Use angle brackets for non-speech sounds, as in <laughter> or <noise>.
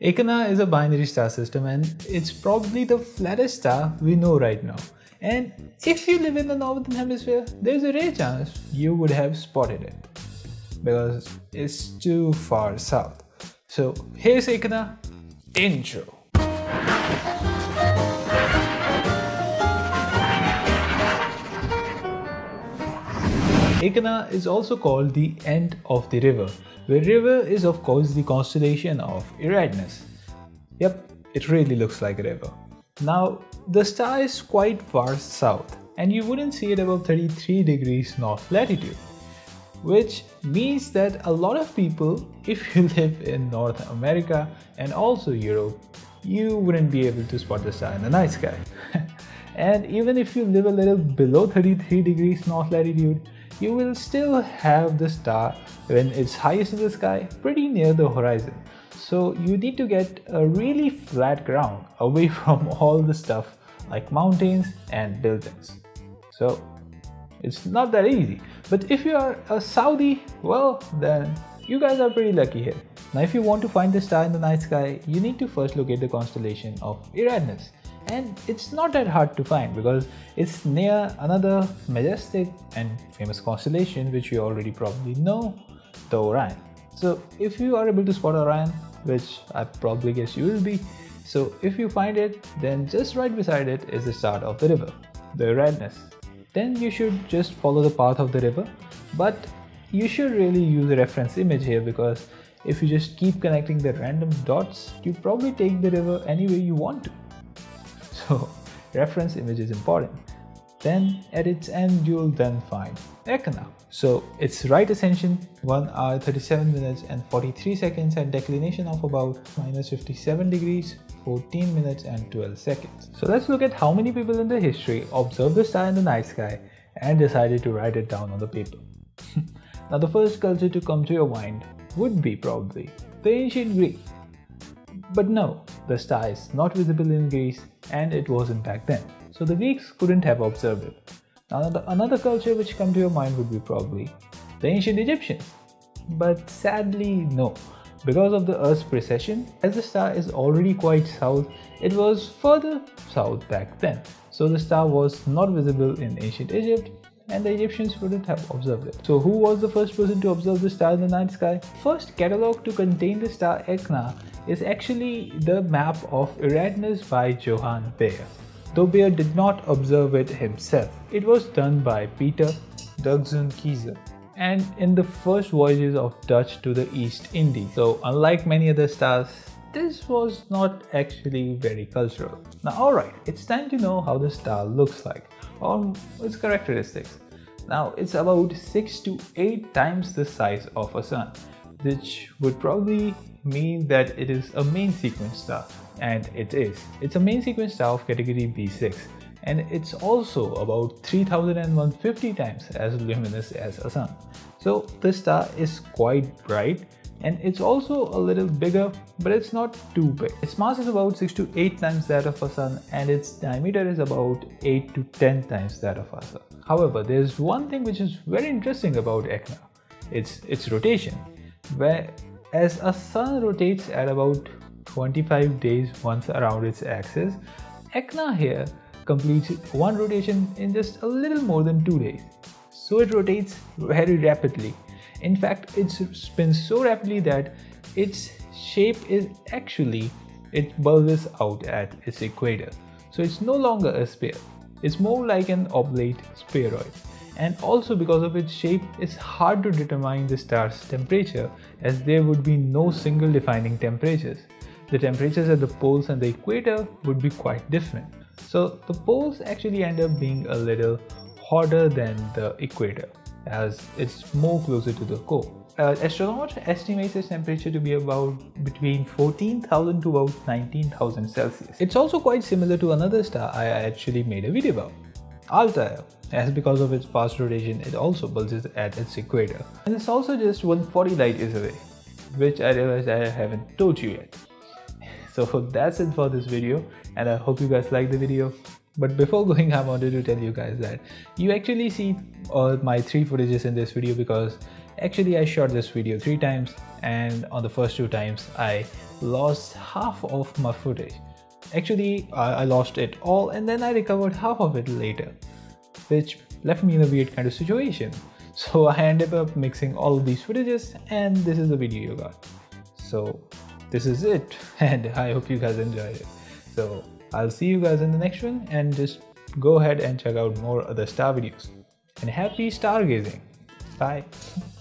Achernar is a binary star system and it's probably the flattest star we know right now. And if you live in the northern hemisphere, there's a rare chance you would have spotted it because it's too far south. So here's Achernar intro. Achernar is also called the end of the river, river is of course the constellation of Eridanus. Yep, it really looks like a river. Now, the star is quite far south and you wouldn't see it above 33 degrees north latitude, which means that a lot of people, <laughs> if you live in North America and also Europe, you wouldn't be able to spot the star in the night sky. <laughs> and even if you live a little below 33 degrees north latitude, you will still have the star when it's highest in the sky pretty near the horizon. So you need to get a really flat ground <laughs> away from all the stuff like mountains and buildings. So it's not that easy. But if you are a Saudi, well then you guys are pretty lucky here. Now if you want to find the star in the night sky, you need to first locate the constellation of Eridanus and it's not that hard to find because it's near another majestic and famous constellation which you already probably know, the Orion. So if you are able to spot Orion, which I probably guess you will be, so if you find it, then just right beside it is the start of the river, the Eridanus. Then you should just follow the path of the river, but you should really use a reference image here because if you just keep connecting the random dots, you probably take the river any way you want to. So <laughs> reference image is important. Then at its end, you'll then find Achernar. So its right ascension 1 hour 37 minutes and 43 seconds and declination of about minus 57 degrees 14 minutes and 12 seconds. So let's look at how many people in the history observed the star in the night sky and decided to write it down on the paper. <laughs> now the first culture to come to your mind would be probably the ancient Greek. But no, the star is not visible in Greece and it wasn't back then. So the Greeks couldn't have observed it. Now another culture which come to your mind would be probably the ancient Egyptians. But sadly no. Because of the Earth's precession, as the star is already quite south, it was further south back then. So the star was not visible in ancient Egypt and the Egyptians wouldn't have observed it. So who was the first person to observe the star in the night sky? First catalog to contain the star Achernar is actually the map of Eridanus by Johann Bayer. Though Bayer did not observe it himself, it was done by Peter Dirkszoon Keyser and in the first voyages of Dutch to the East Indies. So unlike many other stars, this was not actually very cultural. Now alright, it's time to know how the star looks like or its characteristics. Now it's about 6 to 8 times the size of a sun, which would probably mean that it is a main sequence star and it is. It's a main sequence star of category B6 and it's also about 3150 times as luminous as a sun. So this star is quite bright and it's also a little bigger but it's not too big. Its mass is about 6 to 8 times that of a sun and its diameter is about 8 to 10 times that of a sun. However, there's one thing which is very interesting about Achernar. It's its rotation where as a sun rotates at about 25 days once around its axis, Achernar here completes one rotation in just a little more than 2 days. So it rotates very rapidly. In fact, it spins so rapidly that its shape is actually, it bulges out at its equator. So it's no longer a sphere. It's more like an oblate spheroid and also because of its shape it's hard to determine the star's temperature as there would be no single defining temperatures. The temperatures at the poles and the equator would be quite different. So the poles actually end up being a little hotter than the equator as it's more closer to the core. Uh, astronomers estimate its temperature to be about between 14,000 to about 19,000 Celsius. It's also quite similar to another star I actually made a video about, Altair as because of its fast rotation it also bulges at its equator and it's also just 140 light years away which I realized I haven't told you yet. <laughs> So that's it for this video and I hope you guys like the video but before going <laughs> I wanted to tell you guys that you actually see all my three footages in this video because Actually, I shot this video three times and on the first two times I lost half of my footage. Actually, I lost it all and then I recovered half of it later, which left me in a weird kind of situation. <laughs> So I ended up mixing all of these footages and this is the video you got. So this is it <laughs> and I hope you guys enjoyed it. So I'll see you guys in the next one and just go ahead and check out more other star videos. And happy stargazing. Bye. <laughs>